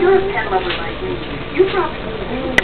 You're a pet lover like me. You probably